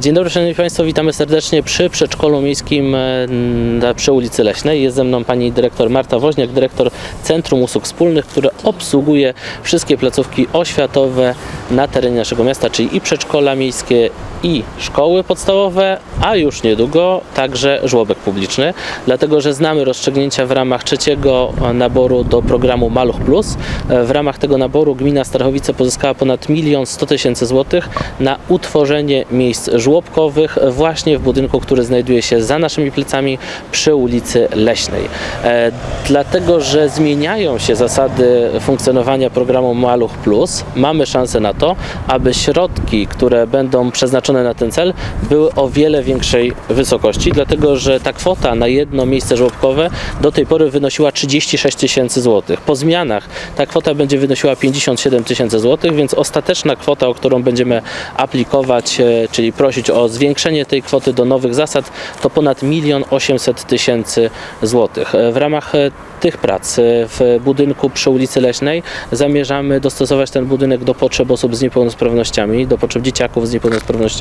Dzień dobry Szanowni Państwo, witamy serdecznie przy przedszkolu miejskim e, przy ulicy Leśnej. Jest ze mną pani dyrektor Marta Woźniak, dyrektor Centrum Usług Wspólnych, które obsługuje wszystkie placówki oświatowe na terenie naszego miasta, czyli i przedszkola miejskie, i szkoły podstawowe, a już niedługo także żłobek publiczny, dlatego że znamy rozstrzygnięcia w ramach trzeciego naboru do programu Maluch Plus. W ramach tego naboru gmina Starachowice pozyskała ponad milion 100 tysięcy złotych na utworzenie miejsc żłobkowych właśnie w budynku, który znajduje się za naszymi plecami przy ulicy Leśnej. E, dlatego, że zmieniają się zasady funkcjonowania programu Maluch Plus, mamy szansę na to, aby środki, które będą przeznaczone na ten cel, były o wiele większej wysokości, dlatego że ta kwota na jedno miejsce żłobkowe do tej pory wynosiła 36 tysięcy złotych. Po zmianach ta kwota będzie wynosiła 57 tysięcy złotych, więc ostateczna kwota, o którą będziemy aplikować, e, czyli prosić o zwiększenie tej kwoty do nowych zasad, to ponad 1 800 tysięcy złotych. E, W ramach e, tych prac w budynku przy ulicy Leśnej zamierzamy dostosować ten budynek do potrzeb osób z niepełnosprawnościami, do potrzeb dzieciaków z niepełnosprawnościami,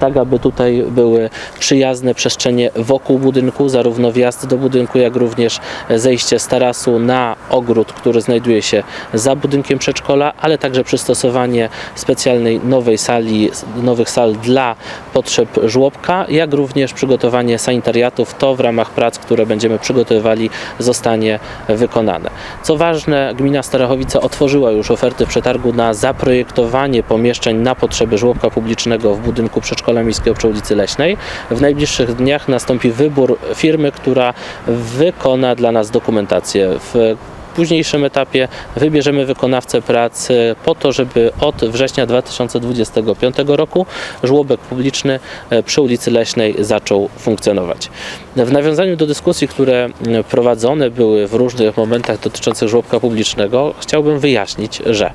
tak aby tutaj były przyjazne przestrzenie wokół budynku, zarówno wjazd do budynku, jak również zejście z tarasu na ogród, który znajduje się za budynkiem przedszkola, ale także przystosowanie specjalnej nowej sali, nowych sal dla potrzeb żłobka, jak również przygotowanie sanitariatów. To w ramach prac, które będziemy przygotowywali, zostanie wykonane. Co ważne, gmina Starachowice otworzyła już oferty przetargu na zaprojektowanie pomieszczeń na potrzeby żłobka publicznego w budynku przedszkola miejskiego przy ulicy Leśnej. W najbliższych dniach nastąpi wybór firmy, która wykona dla nas dokumentację. W późniejszym etapie wybierzemy wykonawcę pracy po to, żeby od września 2025 roku żłobek publiczny e, przy ulicy Leśnej zaczął funkcjonować. W nawiązaniu do dyskusji, które prowadzone były w różnych momentach dotyczących żłobka publicznego, chciałbym wyjaśnić, że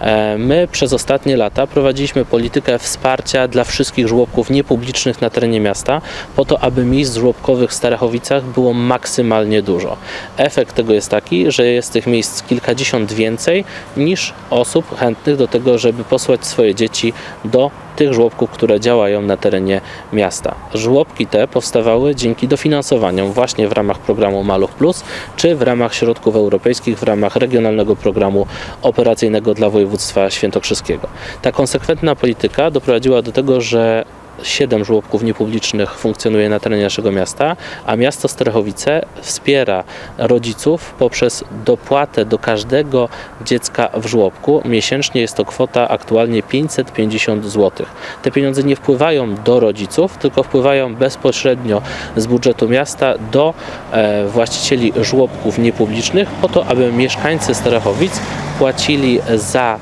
e, my przez ostatnie lata prowadziliśmy politykę wsparcia dla wszystkich żłobków niepublicznych na terenie miasta, po to, aby miejsc żłobkowych w Starachowicach było maksymalnie dużo. Efekt tego jest taki, że jest tych miejsc kilkadziesiąt więcej niż osób chętnych do tego, żeby posłać swoje dzieci do tych żłobków, które działają na terenie miasta. Żłobki te powstawały dzięki dofinansowaniom właśnie w ramach programu Maluch Plus, czy w ramach środków europejskich, w ramach regionalnego programu operacyjnego dla województwa świętokrzyskiego. Ta konsekwentna polityka doprowadziła do tego, że Siedem żłobków niepublicznych funkcjonuje na terenie naszego miasta, a miasto Starachowice wspiera rodziców poprzez dopłatę do każdego dziecka w żłobku. Miesięcznie jest to kwota aktualnie 550 zł. Te pieniądze nie wpływają do rodziców, tylko wpływają bezpośrednio z budżetu miasta do e, właścicieli żłobków niepublicznych po to, aby mieszkańcy Starachowic płacili za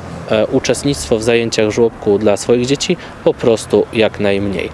uczestnictwo w zajęciach żłobku dla swoich dzieci po prostu jak najmniej.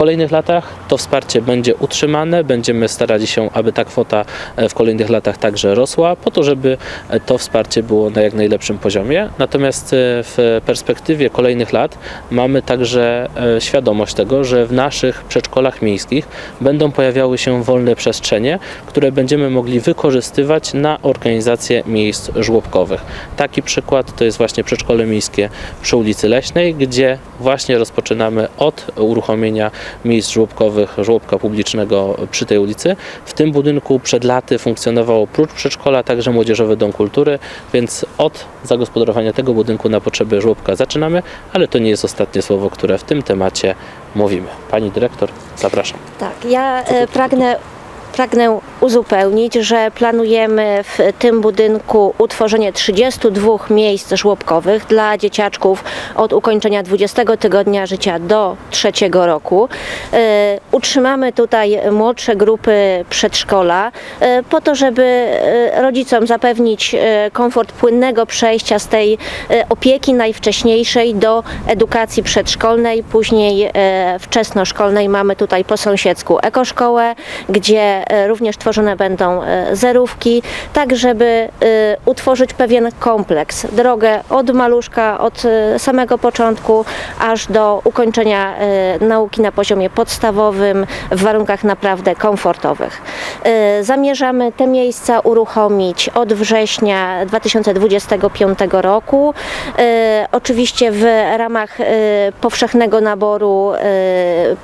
Kolejnych latach to wsparcie będzie utrzymane, będziemy starali się, aby ta kwota e, w kolejnych latach także rosła, po to, żeby e, to wsparcie było na jak najlepszym poziomie. Natomiast e, w perspektywie kolejnych lat mamy także świadomość tego, że w naszych przedszkolach miejskich będą pojawiały się wolne przestrzenie, które będziemy mogli wykorzystywać na organizację miejsc żłobkowych. Taki przykład to jest właśnie przedszkole miejskie przy ulicy Leśnej, gdzie właśnie rozpoczynamy od uruchomienia miejsc żłobkowych, żłobka publicznego przy tej ulicy. W tym budynku przed laty funkcjonował prócz przedszkola także Młodzieżowy Dom Kultury, więc od zagospodarowania tego budynku na potrzeby żłobka zaczynamy, ale to nie jest ostatnie słowo, które w tym temacie mówimy. Pani dyrektor, zapraszam. Tak, ja e, pragnę, pragnę uzupełnić, że planujemy w tym budynku utworzenie 32 miejsc żłobkowych dla dzieciaczków od ukończenia 20 tygodnia życia do trzeciego roku. E, Utrzymamy tutaj młodsze grupy przedszkola e, po to, żeby e, rodzicom zapewnić komfort płynnego przejścia z tej opieki najwcześniejszej do edukacji przedszkolnej, później wczesnoszkolnej. Mamy tutaj po sąsiedzku ekoszkołę, gdzie również tworzone będą e, zerówki, tak żeby e, utworzyć pewien kompleks, drogę od maluszka, od e, samego początku, aż do ukończenia nauki na poziomie podstawowym w warunkach naprawdę komfortowych. Zamierzamy te miejsca uruchomić od września 2025 roku. Oczywiście w ramach powszechnego naboru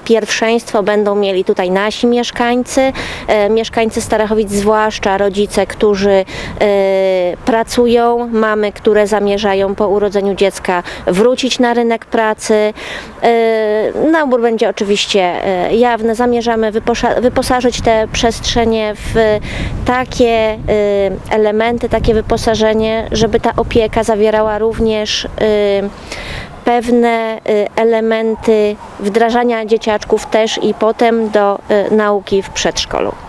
pierwszeństwo będą mieli tutaj nasi mieszkańcy, e, mieszkańcy Starachowic, zwłaszcza rodzice, którzy e, pracują, mamy, które zamierzają po urodzeniu dziecka wrócić na rynek pracy. E, Nabór będzie oczywiście e, jawny. Zamierzamy wyposażyć te przestrzenie w takie elementy, takie wyposażenie, żeby ta opieka zawierała również pewne elementy wdrażania dzieciaczków też i potem do nauki w przedszkolu.